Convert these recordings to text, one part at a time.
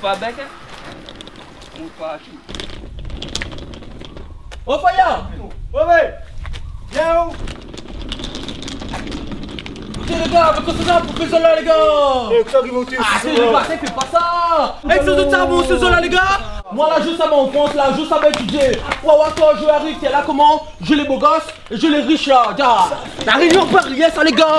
fais avec, hein? Monte pas à qui? Oh Faya Ouais, ouais Viens Tiens les gars, mais ça pour faire ça là les gars Eh, que ça arrive au dessus Ah c'est le passé, fais pas ça Avec ce de ça, bon, ce là les gars Moi là, juste à mon enfance, là, juste à étudier. Ouais, ouais, toi, je arrive, t'es là comment Je les beaux gosses et je les riches là, gars La réunion par rien ça les gars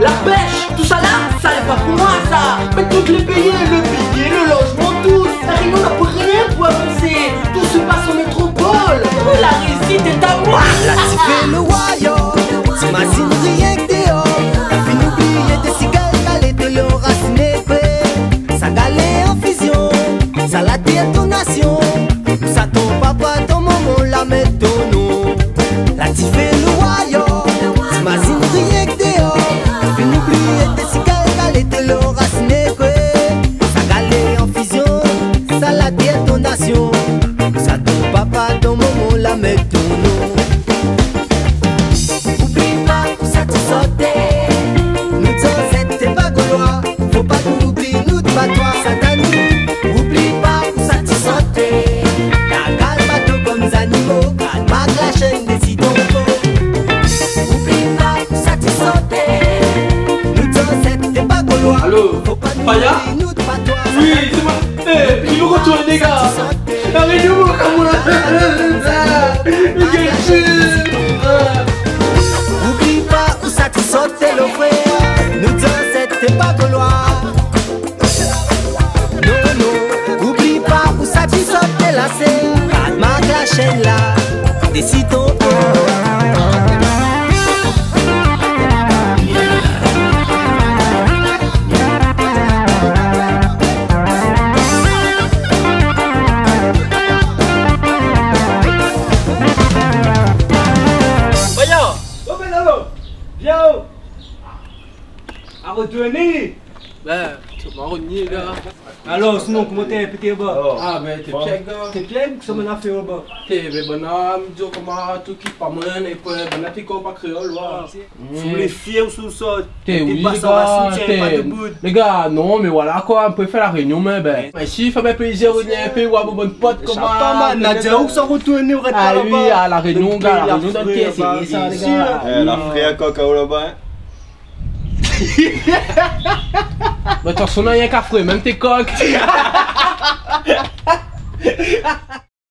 la pêche, tout ça là, ça n'est pas pour moi ça. Mais toutes les payer, le billet, le logement, tout. La réunion n'a pour rien pour avancer. Tout se passe en métropole. La réussite est à moi? Tu fais le wayo T'imagines rien que dehors T'as fini oublier des cigales T'allais te l'enraciner Ça galait en fusion Ça la détonation de toi ça Oui, t'a c'est moi. Eh, il me retourne les gars. La réunion, comme Quel chien Oublie pas où ça le frère. Nous deux c'était pas Non non. Oublie pas où ça sortais la serre chaîne là alors Viens où À retourner Ben, tu m'as renié gars. Alors, sinon, comment t'es, petit bas Ah ben, t'es bien gars. T'es bien que ça m'en a fait au bas T'es ben bonhomme, dis comment tout qui pas moins et puis ben t'es comme pas créole là Sous les fiers sous ça T'es oui ça t'es... debout. Les gars, non mais voilà quoi, on peut faire la réunion mais ben... Mais si, fait bien plaisir, on un peu, ou à vos bonnes potes comment... Pas mal, Nadia, où ça retourner, on reste Ah oui, à la réunion, gars, la réunion fouillé, pied, bah, c'est ça les bien gars. Eh, la frère cacao là-bas. Bah, de toute façon, on a rien qu'à fouer, même tes coques